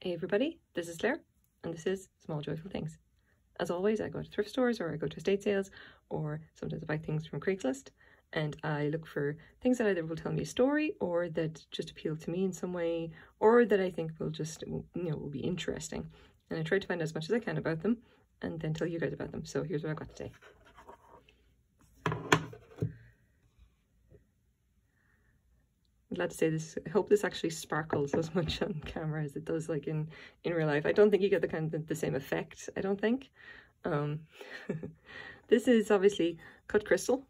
Hey everybody, this is Claire and this is Small Joyful Things. As always, I go to thrift stores or I go to estate sales or sometimes I buy things from Craigslist and I look for things that either will tell me a story or that just appeal to me in some way or that I think will just, you know, will be interesting. And I try to find as much as I can about them and then tell you guys about them. So here's what I've got today. Glad to say this. I hope this actually sparkles as much on camera as it does like in, in real life. I don't think you get the kind of the same effect, I don't think. Um, this is obviously cut crystal.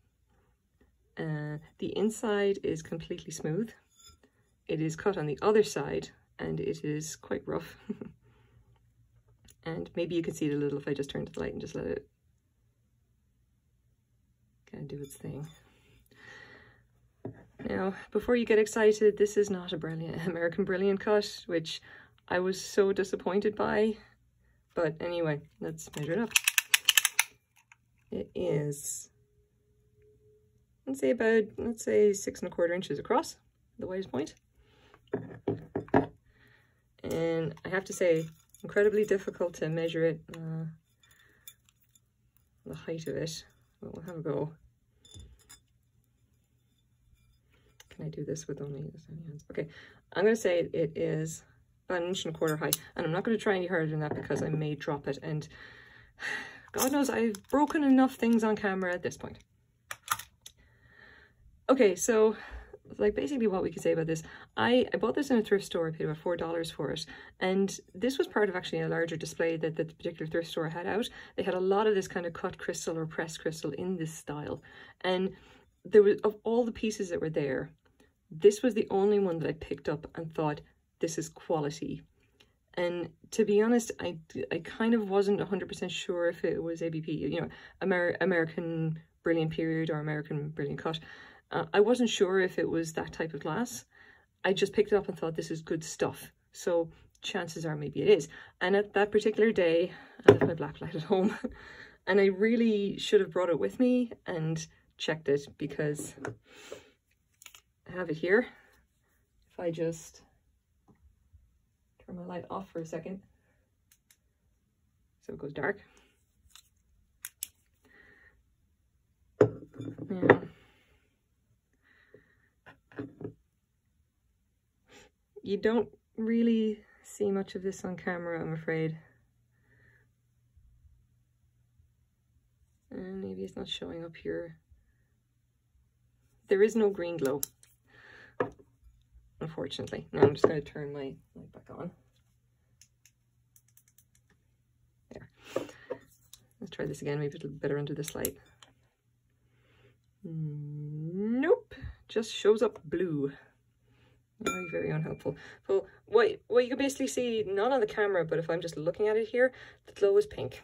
Uh, the inside is completely smooth. It is cut on the other side and it is quite rough. and maybe you can see it a little if I just turn to the light and just let it kind of do its thing. Now, before you get excited, this is not a brilliant American Brilliant cut, which I was so disappointed by. But anyway, let's measure it up. It is, let's say about, let's say six and a quarter inches across, the widest point. And I have to say, incredibly difficult to measure it, uh, the height of it. But we'll have a go. Can I do this with only this many hands? Okay, I'm going to say it is an inch and a quarter high. And I'm not going to try any harder than that because I may drop it. And God knows I've broken enough things on camera at this point. Okay, so like basically what we can say about this, I, I bought this in a thrift store, I paid about $4 for it. And this was part of actually a larger display that, that the particular thrift store had out. They had a lot of this kind of cut crystal or pressed crystal in this style. And there was, of all the pieces that were there, this was the only one that I picked up and thought, this is quality. And to be honest, I, I kind of wasn't 100% sure if it was ABP, you know, Amer American Brilliant Period or American Brilliant Cut. Uh, I wasn't sure if it was that type of glass. I just picked it up and thought this is good stuff. So chances are maybe it is. And at that particular day, I left my black light at home and I really should have brought it with me and checked it because have it here. If I just turn my light off for a second, so it goes dark. Yeah. You don't really see much of this on camera, I'm afraid. And maybe it's not showing up here. There is no green glow unfortunately. Now I'm just going to turn my light back on. There. Let's try this again, maybe a little better under this light. Nope, just shows up blue. Very, very unhelpful. So what, what you can basically see, not on the camera, but if I'm just looking at it here, the glow is pink.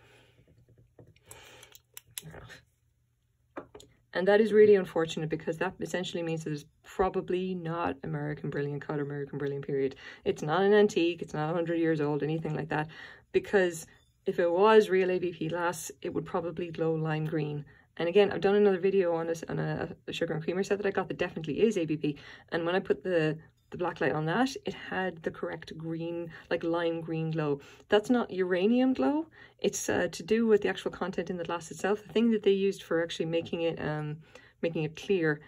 And that is really unfortunate because that essentially means that it's probably not American Brilliant Cut or American Brilliant Period. It's not an antique, it's not 100 years old, anything like that. Because if it was real ABP glass, it would probably glow lime green. And again, I've done another video on, on a, a sugar and creamer set that I got that definitely is ABP. And when I put the the black light on that, it had the correct green, like lime green glow. That's not uranium glow. It's uh, to do with the actual content in the glass itself. The thing that they used for actually making it, um, making it clear.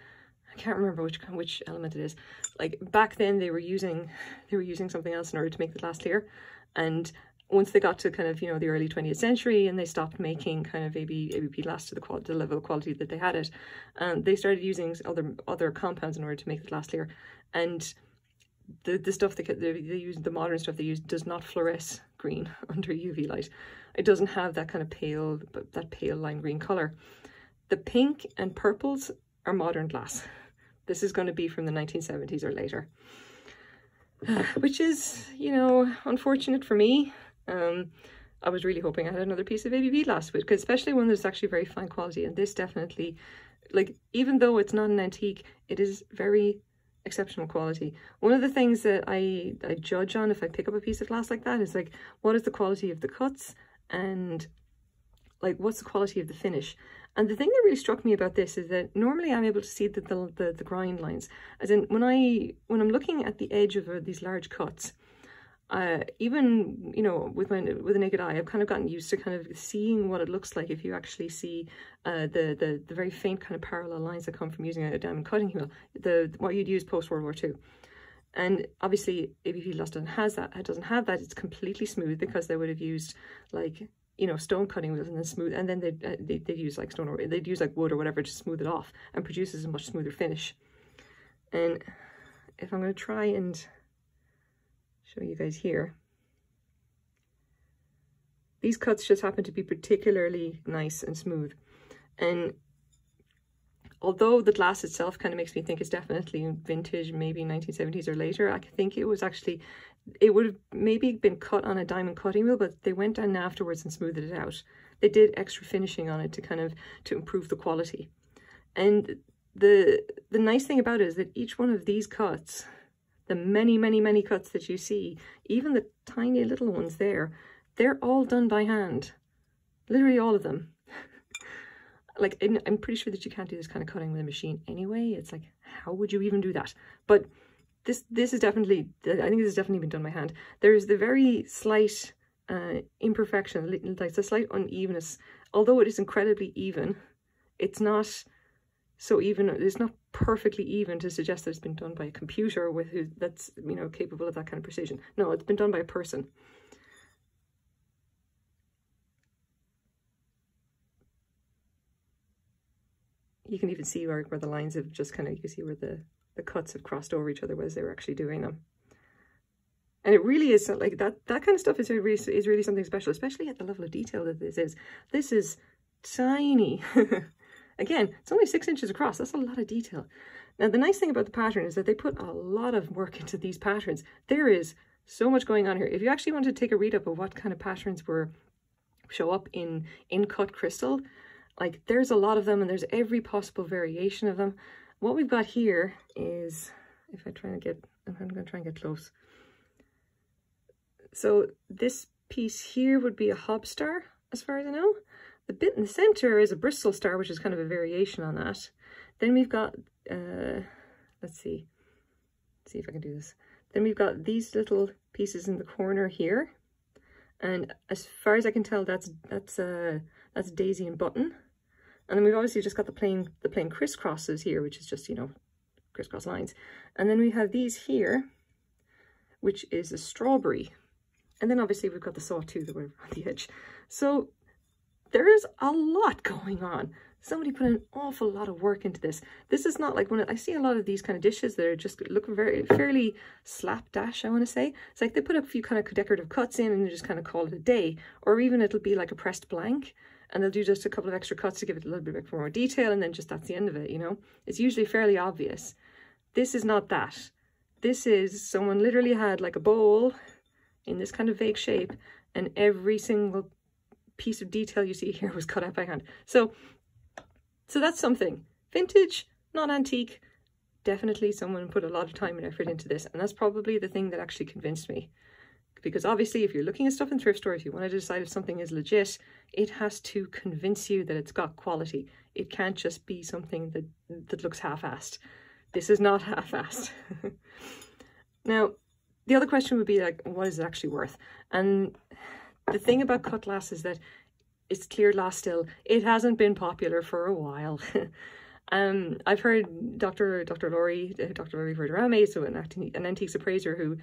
I can't remember which which element it is. Like back then, they were using they were using something else in order to make the glass clear, and once they got to kind of you know the early 20th century and they stopped making kind of AB, ABP glass to the, quality, the level of quality that they had it, and they started using other other compounds in order to make the glass clear, and the, the stuff that they, use, the modern stuff they use does not fluoresce green under UV light. It doesn't have that kind of pale, but that pale lime green color. The pink and purples are modern glass. This is going to be from the 1970s or later. Which is, you know, unfortunate for me. Um, I was really hoping I had another piece of ABP glass, because especially when there's actually very fine quality. And this definitely, like, even though it's not an antique, it is very exceptional quality. One of the things that I, I judge on if I pick up a piece of glass like that is like, what is the quality of the cuts and like what's the quality of the finish? And the thing that really struck me about this is that normally I'm able to see the, the, the, the grind lines. As in when, I, when I'm looking at the edge of uh, these large cuts, uh, even you know with my with a naked eye, I've kind of gotten used to kind of seeing what it looks like if you actually see uh, the the the very faint kind of parallel lines that come from using a diamond cutting wheel. The what you'd use post World War II. And obviously, ABP Lost doesn't has that. It doesn't have that. It's completely smooth because they would have used like you know stone cutting wheels and then smooth, and then they'd, uh, they'd, they'd use like stone or they'd use like wood or whatever to smooth it off and produces a much smoother finish. And if I'm going to try and show you guys here, these cuts just happen to be particularly nice and smooth. And although the glass itself kind of makes me think it's definitely vintage, maybe 1970s or later, I think it was actually, it would have maybe been cut on a diamond cutting wheel, but they went down afterwards and smoothed it out. They did extra finishing on it to kind of, to improve the quality. And the, the nice thing about it is that each one of these cuts, the many, many, many cuts that you see, even the tiny little ones there, they're all done by hand. Literally all of them like I'm pretty sure that you can't do this kind of cutting with a machine anyway. It's like, how would you even do that? But this this is definitely, I think this has definitely been done by hand. There's the very slight uh, imperfection, like the slight unevenness. Although it is incredibly even, it's not so even, it's not perfectly even to suggest that it's been done by a computer with who that's, you know, capable of that kind of precision. No, it's been done by a person. you can even see where, where the lines have just kind of, you can see where the, the cuts have crossed over each other as they were actually doing them. And it really is like that, that kind of stuff is really, is really something special, especially at the level of detail that this is. This is tiny. Again, it's only six inches across. That's a lot of detail. Now, the nice thing about the pattern is that they put a lot of work into these patterns. There is so much going on here. If you actually want to take a read up of what kind of patterns were show up in in cut crystal, like there's a lot of them and there's every possible variation of them. What we've got here is, if I try and get, I'm going to try and get close. So this piece here would be a hob star, as far as I know. The bit in the center is a Bristol star, which is kind of a variation on that. Then we've got, uh, let's see, let's see if I can do this. Then we've got these little pieces in the corner here. And as far as I can tell, that's that's uh, that's Daisy and Button. And then we've obviously just got the plain, the plain crisscrosses here, which is just, you know, crisscross lines. And then we have these here, which is a strawberry. And then obviously we've got the sawtooth that we're on the edge. So there's a lot going on. Somebody put an awful lot of work into this. This is not like when I see a lot of these kind of dishes that are just look very fairly slapdash, I want to say. It's like they put a few kind of decorative cuts in and they just kind of call it a day. Or even it'll be like a pressed blank and they'll do just a couple of extra cuts to give it a little bit more detail and then just that's the end of it, you know? It's usually fairly obvious. This is not that. This is someone literally had like a bowl in this kind of vague shape and every single piece of detail you see here was cut out by hand. So, so that's something. Vintage, not antique. Definitely someone put a lot of time and effort into this and that's probably the thing that actually convinced me because obviously if you're looking at stuff in thrift stores, you want to decide if something is legit, it has to convince you that it's got quality. It can't just be something that, that looks half-assed. This is not half-assed. now, the other question would be like, what is it actually worth? And the thing about cut glass is that it's clear glass still. It hasn't been popular for a while. um, I've heard Dr. Dr. Lori, uh, Dr. Lori Verderame, so an, an antiques appraiser who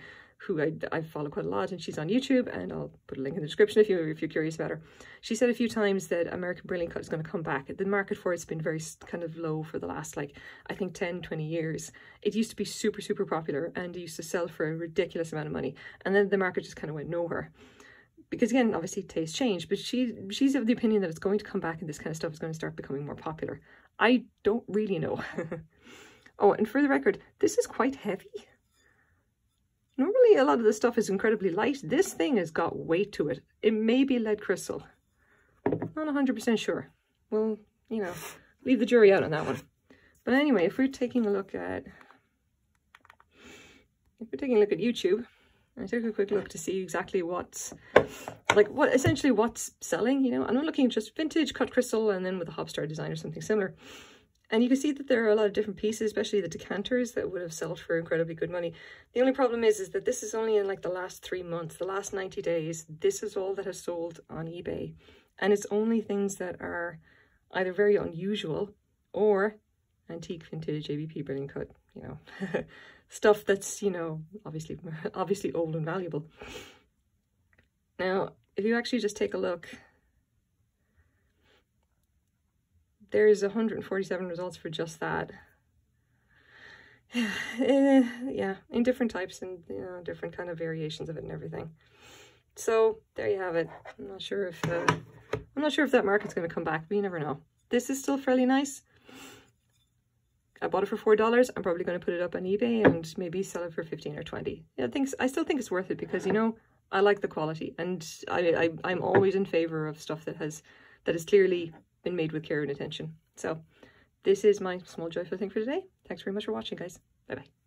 who I, I follow quite a lot and she's on YouTube and I'll put a link in the description if, you, if you're curious about her. She said a few times that American Brilliant Cut is going to come back. The market for it's been very kind of low for the last like, I think 10, 20 years. It used to be super, super popular and it used to sell for a ridiculous amount of money. And then the market just kind of went nowhere. Because again, obviously tastes change, but she she's of the opinion that it's going to come back and this kind of stuff is going to start becoming more popular. I don't really know. oh, and for the record, this is quite heavy. Normally a lot of the stuff is incredibly light. This thing has got weight to it. It may be lead crystal. Not 100% sure. Well, you know, leave the jury out on that one. But anyway, if we're taking a look at, if we're taking a look at YouTube, I took a quick look to see exactly what's, like what, essentially what's selling, you know, and I'm looking at just vintage cut crystal and then with a Hobstar design or something similar. And you can see that there are a lot of different pieces, especially the decanters that would have sold for incredibly good money. The only problem is, is that this is only in like the last three months, the last 90 days. This is all that has sold on eBay. And it's only things that are either very unusual or antique vintage ABP brilliant cut, you know, stuff that's, you know, obviously, obviously old and valuable. Now, if you actually just take a look, there's 147 results for just that. Eh, yeah, in different types and you know different kind of variations of it and everything. So there you have it. I'm not sure if uh, I'm not sure if that market's going to come back, but you never know. This is still fairly nice. I bought it for four dollars. I'm probably going to put it up on eBay and maybe sell it for fifteen or twenty. Yeah, I think I still think it's worth it because you know I like the quality and I, I I'm always in favor of stuff that has that has clearly been made with care and attention. So this is my small joyful thing for today. Thanks very much for watching, guys. Bye bye.